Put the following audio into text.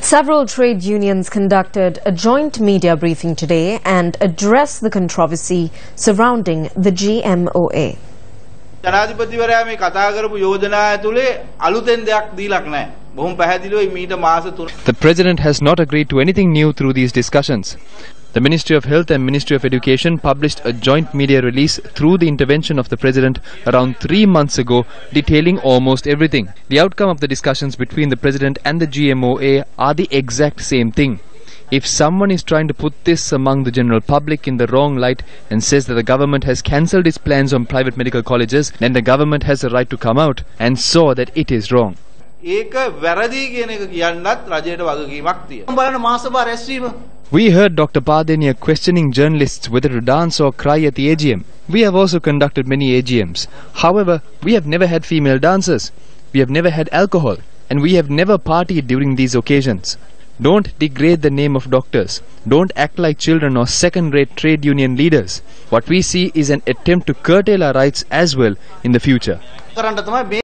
Several trade unions conducted a joint media briefing today and addressed the controversy surrounding the GMOA. ජනාධිපතිවරයා මේ කතා කරපු යෝජනා ඇතුලේ අලුතෙන් දෙයක් දීලක් නැහැ. බොහොම පැහැදිලිව මීට මාස 3 The President has not agreed to anything new through these discussions. The Ministry of Health and Ministry of Education published a joint media release through the intervention of the President around three months ago detailing almost everything. The outcome of the discussions between the President and the GMOA are the exact same thing. If someone is trying to put this among the general public in the wrong light and says that the government has cancelled its plans on private medical colleges, then the government has a right to come out and saw that it is wrong. ඒක වැරදි කියන එක කියන්නත් රජයට වගකීමක් තියෙනවා. බලන්න ඇස්වීම We heard Dr. Padeniya questioning journalists whether to dance or cry at the AGM. We have also conducted many AGMs. However, we have never had female dancers. We have never had alcohol. And we have never partied during these occasions. Don't degrade the name of doctors. Don't act like children or second-rate trade union leaders. What we see is an attempt to curtail our rights as well in the future.